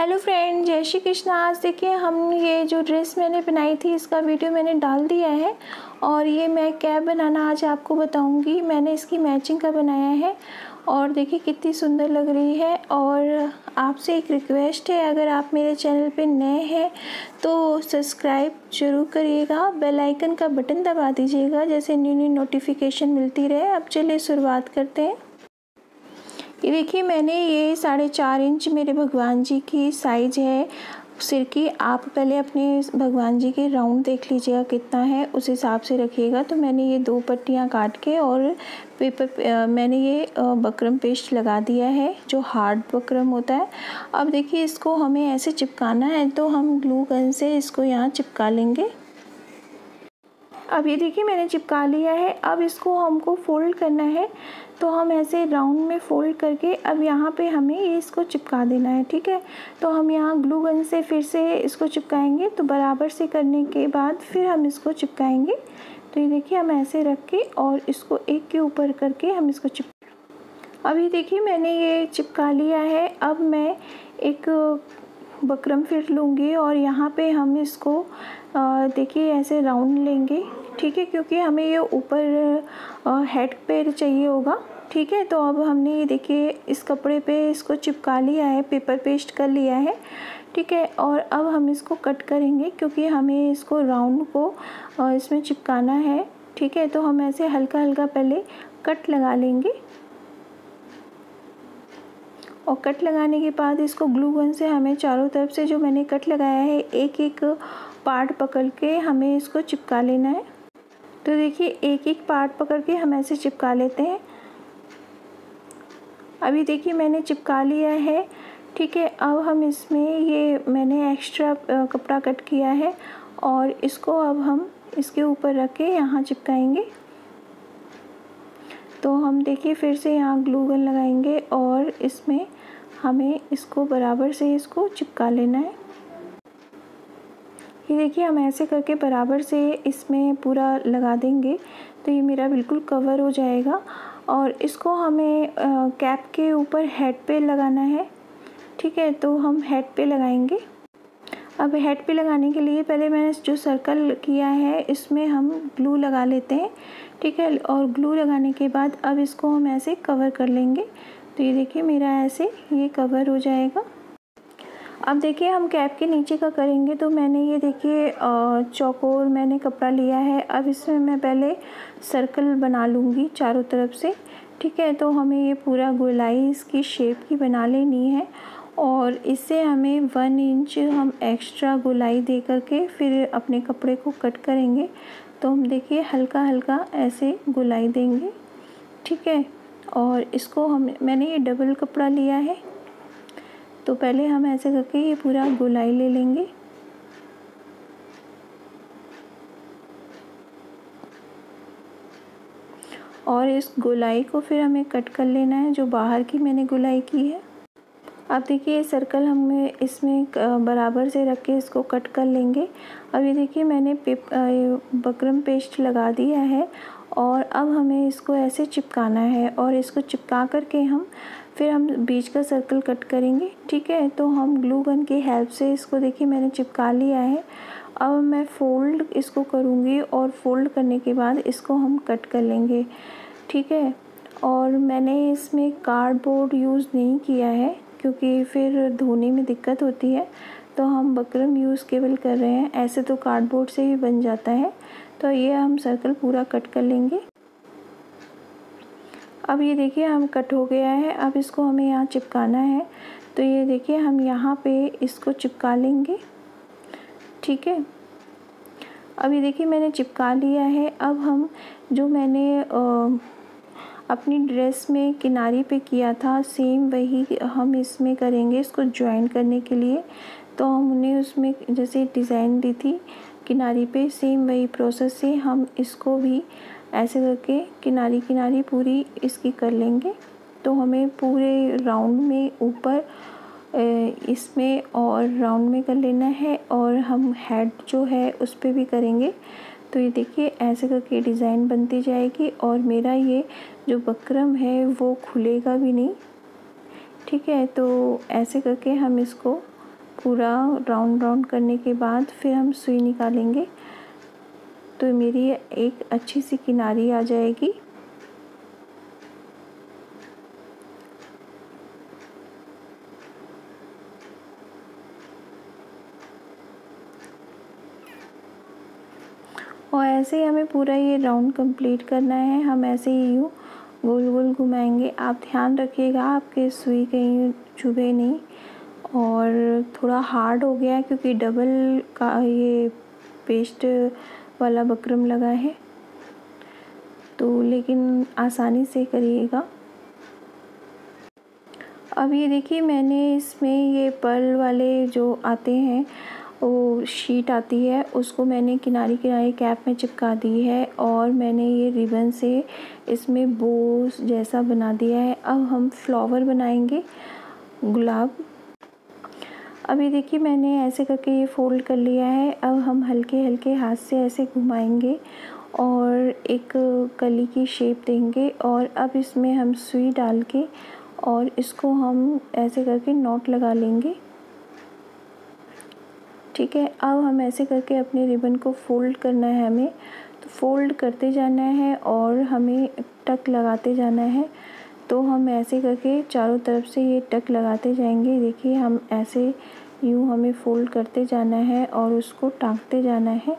Hello friend जय श्री कृष्ण। आज देखिए, हम ये जो ड्रेस मैंने बनाई थी, इसका वीडियो मैंने डाल दिया है। और ये मैं कैब बनाना आज आपको बताऊँगी। मैंने इसकी मैचिंग का बनाया है। और देखिए, कितनी सुंदर लग रही है। और आपसे एक रिक्वेस्ट है, अगर आप मेरे चैनल पे नए हैं तो सब्सक्राइब ज़रूर करिएगा। बेल आइकन का बटन दबा दीजिएगा, जैसे न्यू न्यू नोटिफिकेशन मिलती रहे। अब चलिए शुरुआत करते हैं। ये देखिए, मैंने ये साढ़े चार इंच मेरे भगवान जी की साइज़ है। सिर की आप पहले अपने भगवान जी के राउंड देख लीजिएगा कितना है। उस हिसाब से रखिएगा। तो मैंने ये दो पट्टियाँ काट के और पेपर मैंने ये बकरम पेस्ट लगा दिया है, जो हार्ड बकरम होता है। अब देखिए, इसको हमें ऐसे चिपकाना है तो हम ग्लू गन से इसको यहाँ चिपका लेंगे। अब ये देखिए, मैंने चिपका लिया है। अब इसको हमको फोल्ड करना है। तो हम ऐसे राउंड में फोल्ड करके अब यहाँ पे हमें ये इसको चिपका देना है, ठीक है? तो हम यहाँ ग्लू गन से फिर से इसको चिपकाएँगे तो बराबर से करने के बाद फिर हम इसको चिपकाएँगे। तो ये देखिए हम ऐसे रख के और इसको एक के ऊपर करके हम इसको चिप अभी देखिए मैंने ये चिपका लिया है, अब मैं एक बकरम फिर लूँगी और यहाँ पे हम इसको देखिए ऐसे राउंड लेंगे। ठीक है, क्योंकि हमें ये ऊपर हेड पे चाहिए होगा। ठीक है तो अब हमने ये देखिए, इस कपड़े पे इसको चिपका लिया है पेपर पेस्ट कर लिया है। ठीक है, और अब हम इसको कट करेंगे, क्योंकि हमें इसको राउंड को इसमें चिपकाना है। ठीक है तो हम ऐसे हल्का हल्का पहले कट लगा लेंगे। और कट लगाने के बाद इसको ग्लू गन से हमें चारों तरफ़ से जो मैंने कट लगाया है एक एक पार्ट पकड़ के हमें इसको चिपका लेना है। तो देखिए एक एक पार्ट पकड़ के हम ऐसे चिपका लेते हैं। अभी देखिए, मैंने चिपका लिया है, ठीक है? अब हम इसमें ये मैंने एक्स्ट्रा कपड़ा कट किया है और इसको अब हम इसके ऊपर रख के यहाँ चिपकाएँगे। तो हम देखिए, फिर से यहाँ ग्लू गन लगाएँगे और इसमें हमें इसको बराबर से इसको चिपका लेना है। ये देखिए हम ऐसे करके बराबर से इसमें पूरा लगा देंगे तो ये मेरा बिल्कुल कवर हो जाएगा। और इसको हमें कैप के ऊपर हेड पे लगाना है, ठीक है? तो हम हेड पे लगाएँगे। अब हेड पे लगाने के लिए पहले मैंने जो सर्कल किया है, इसमें हम ग्लू लगा लेते हैं, ठीक है? और ग्लू लगाने के बाद अब इसको हम ऐसे कवर कर लेंगे। तो ये देखिए मेरा ऐसे ये कवर हो जाएगा। अब देखिए, हम कैप के नीचे का करेंगे तो मैंने ये देखिए चौकोर मैंने कपड़ा लिया है। अब इसमें मैं पहले सर्कल बना लूँगी चारों तरफ़ से, ठीक है? तो हमें ये पूरा गोलाई इसकी शेप की बना लेनी है और इससे हमें वन इंच हम एक्स्ट्रा गोलाई दे करके फिर अपने कपड़े को कट करेंगे। तो हम देखिए हल्का हल्का ऐसे गोलाई देंगे, ठीक है? और इसको हम, मैंने ये डबल कपड़ा लिया है। तो पहले हम ऐसे करके ये पूरा गोलाई ले लेंगे। और इस गोलाई को फिर हमें कट कर लेना है, जो बाहर की मैंने गोलाई की है। अब देखिए, ये सर्कल हमें इसमें बराबर से रख के इसको कट कर लेंगे। अभी देखिए, मैंने बकरम पेस्ट लगा दिया है और अब हमें इसको ऐसे चिपकाना है और इसको चिपका करके हम, फिर हम बीच का सर्कल कट करेंगे, ठीक है? तो हम ग्लू गन की हेल्प से इसको देखिए, मैंने चिपका लिया है। अब मैं फ़ोल्ड इसको करूँगी और फोल्ड करने के बाद इसको हम कट कर लेंगे, ठीक है? और मैंने इसमें कार्डबोर्ड यूज़ नहीं किया है, क्योंकि फिर धोने में दिक्कत होती है। तो हम बकरम यूज़ केवल कर रहे हैं, ऐसे तो कार्डबोर्ड से ही बन जाता है। तो ये हम सर्कल पूरा कट कर लेंगे। अब ये देखिए हम कट हो गया है अब इसको हमें यहाँ चिपकाना है। तो ये देखिए हम यहाँ पे इसको चिपका लेंगे ठीक है? अब ये देखिए मैंने चिपका लिया है। अब हम जो मैंने आ, अपनी ड्रेस में किनारी पे किया था सेम वही हम इसमें करेंगे इसको ज्वाइन करने के लिए। तो हमने उसमें जैसे डिज़ाइन दी थी किनारी पे सेम वही प्रोसेस से हम इसको भी ऐसे करके किनारी किनारी पूरी इसकी कर लेंगे। तो हमें पूरे राउंड में ऊपर इसमें और राउंड में कर लेना है और हम हेड जो है उस पर भी करेंगे। तो ये देखिए, ऐसे करके डिज़ाइन बनती जाएगी और मेरा ये जो बकरम है वो खुलेगा भी नहीं। ठीक है तो ऐसे करके हम इसको पूरा राउंड राउंड करने के बाद फिर हम सुई निकालेंगे। तो मेरी एक अच्छी सी किनारी आ जाएगी। और ऐसे ही हमें पूरा ये राउंड कंप्लीट करना है। हम ऐसे ही यूँ गोल गोल घुमाएँगे। आप ध्यान रखिएगा, आपके सुई कहीं चुभे नहीं। और थोड़ा हार्ड हो गया है क्योंकि डबल का ये पेस्ट वाला बकरम लगा है। तो लेकिन आसानी से करिएगा। अब ये देखिए, मैंने इसमें ये पर्ल वाले जो आते हैं, वो शीट आती है, उसको मैंने किनारे किनारे कैप में चिपका दी है और मैंने ये रिबन से इसमें बोस जैसा बना दिया है। अब हम फ्लावर बनाएँगे, गुलाब। अभी देखिए मैंने ऐसे करके ये फोल्ड कर लिया है। अब हम हल्के हल्के हाथ से ऐसे घुमाएँगे और एक कली की शेप देंगे और अब इसमें हम सुई डाल के और इसको हम ऐसे करके नॉट लगा लेंगे। ठीक है, अब हम ऐसे करके अपने रिबन को फोल्ड करना है हमें। तो फोल्ड करते जाना है और हमें टक लगाते जाना है। तो हम ऐसे करके चारों तरफ़ से ये टक लगाते जाएँगे। देखिए, हम ऐसे यूँ हमें फोल्ड करते जाना है और उसको टाँगते जाना है।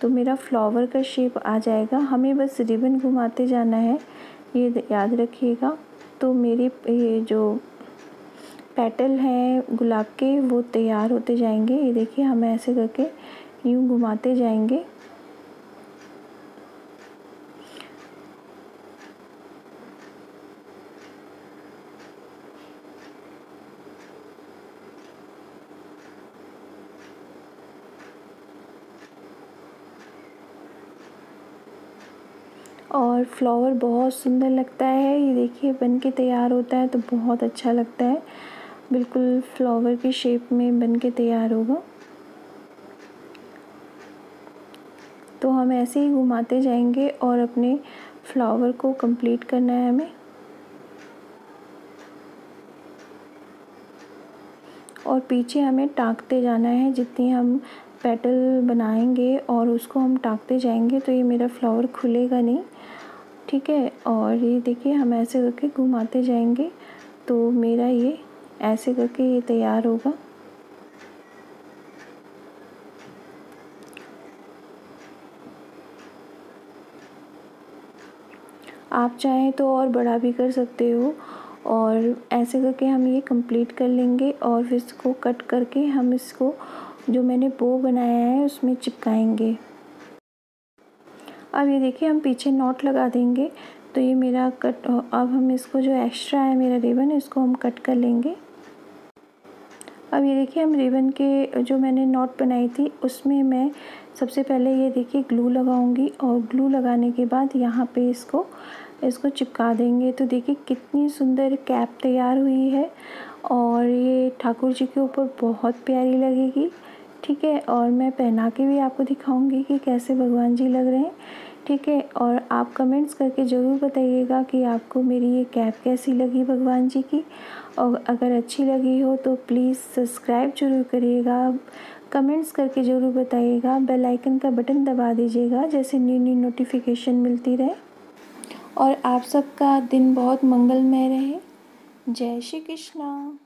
तो मेरा फ्लावर का शेप आ जाएगा। हमें बस रिबन घुमाते जाना है। ये याद रखिएगा। तो मेरी ये जो पेटल हैं गुलाब के, वो तैयार होते जाएँगे। ये देखिए, हम ऐसे करके यूँ घुमाते जाएँगे। और फ्लावर बहुत सुंदर लगता है। ये देखिए, बन के तैयार होता है तो बहुत अच्छा लगता है। बिल्कुल फ्लावर की शेप में बन के तैयार होगा। तो हम ऐसे ही घुमाते जाएँगे और अपने फ्लावर को कंप्लीट करना है हमें। और पीछे हमें टाँगते जाना है जितनी हम पेटल बनाएँगे और उसको हम टाँगते जाएँगे तो ये मेरा फ्लावर खुलेगा नहीं। ठीक है? और ये देखिए, हम ऐसे करके घुमाते जाएँगे। तो मेरा ये ऐसे करके ये तैयार होगा। आप चाहें तो और बड़ा भी कर सकते हो और ऐसे करके हम ये कंप्लीट कर लेंगे और फिर इसको कट करके हम इसको जो मैंने बो बनाया है, उसमें चिपकाएँगे। अब ये देखिए, हम पीछे नॉट लगा देंगे। तो ये मेरा कट, अब हम इसको जो एक्स्ट्रा है, मेरा रिबन इसको हम कट कर लेंगे। अब ये देखिए, हम रिबन के जो मैंने नॉट बनाई थी, उसमें मैं सबसे पहले ये देखिए ग्लू लगाऊँगी और ग्लू लगाने के बाद यहाँ पे इसको इसको चिपका देंगे। तो देखिए, कितनी सुंदर कैप तैयार हुई है और ये ठाकुर जी के ऊपर बहुत प्यारी लगेगी। ठीक है, और मैं पहना के भी आपको दिखाऊँगी कि कैसे भगवान जी लग रहे हैं। ठीक है, और आप कमेंट्स करके ज़रूर बताइएगा कि आपको मेरी ये कैप कैसी लगी भगवान जी की। और अगर अच्छी लगी हो तो प्लीज़ सब्सक्राइब ज़रूर करिएगा। कमेंट्स करके ज़रूर बताइएगा। बेल आइकन का बटन दबा दीजिएगा, जैसे न्यू न्यू नोटिफिकेशन मिलती रहे। और आप सबका दिन बहुत मंगलमय रहे। जय श्री कृष्णा।